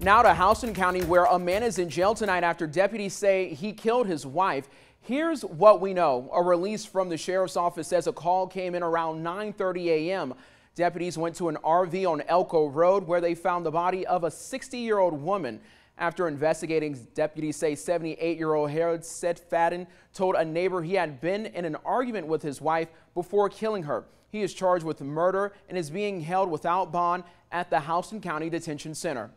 Now to Houston County, where a man is in jail tonight after deputies say he killed his wife. Here's what we know. A release from the sheriff's office says a call came in around 9:30 a.m. Deputies went to an RV on Elko Road where they found the body of a 60-year-old woman. After investigating, deputies say 78-year-old Harold Setfadden told a neighbor he had been in an argument with his wife before killing her. He is charged with murder and is being held without bond at the Houston County Detention Center.